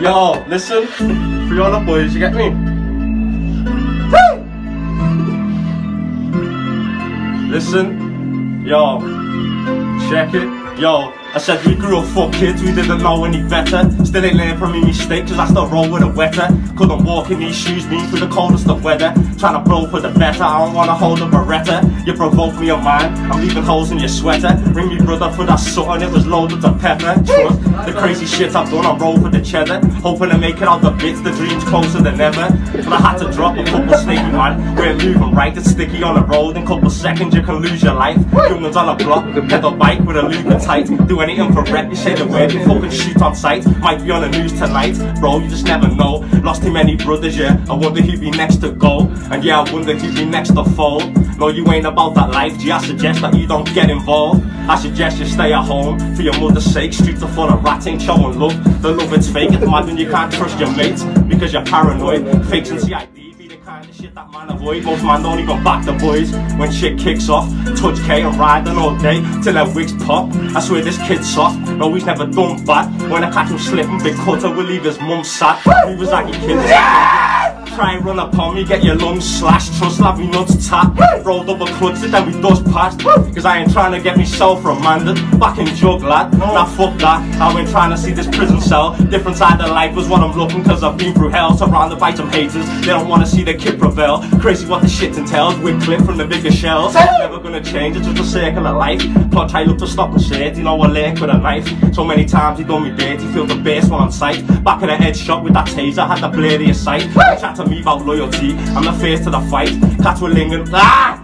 Yo, listen, for all the boys, you get me? Listen, yo, check it, yo. I said we grew up fuck kids, we didn't know any better. Still ain't learned from me mistakes, cause I still roll with a wetter. Couldn't walk in these shoes, me through the coldest of weather. Trying to blow for the better, I don't wanna hold a beretta. You provoke me on mine, I'm leaving holes in your sweater. Ring me brother for that something, it was loaded to pepper. Trust the crazy shit I've done, I roll for the cheddar. Hoping to make it out the bits, the dream's closer than ever. But I had to drop a couple sneaky man. We're moving right, it's sticky on the road. In couple seconds you can lose your life. Humans on a block, pedal bike with a loop tight. Anything for rep, you say the word, you fucking shoot on sight. Might be on the news tonight, bro, you just never know. Lost too many brothers, yeah. I wonder who'd be next to go. And yeah, I wonder who'd be next to fall. No, you ain't about that life, G. I suggest that you don't get involved. I suggest you stay at home for your mother's sake. Streets are full of rats, ain't showing love. The love it's fake, when you can't trust your mates because you're paranoid. Fakes and CID shit that man avoid. Most man don't even back the boys when shit kicks off. Touch K and riding all day till their wigs pop. I swear this kid's soft, no he's never done bad. When I catch him slipping, big cutter will leave his mum sad. He was like a kid. Try and run upon me, get your lungs slashed, trust have me nuts tapped. Rolled up a clutch it, then we dust past. Cause I ain't trying to get myself remanded. Back in jug lad, nah fuck that. I ain't trying to see this prison cell. Different side of life was what I'm looking, cause I've been through hell. Surrounded by some haters, they don't wanna see the kid prevail. Crazy what the shit entails, with clip from the bigger shells. Never gonna change, it's just a circle of life. Plot try look to stop and shit, you know I lurk with a knife. So many times he done me dirty, feel the base one on sight. Back in the head shot with that taser, had the blariest sight. Chat to me about loyalty, I'm the face to the fight. Cats were lingering, ah!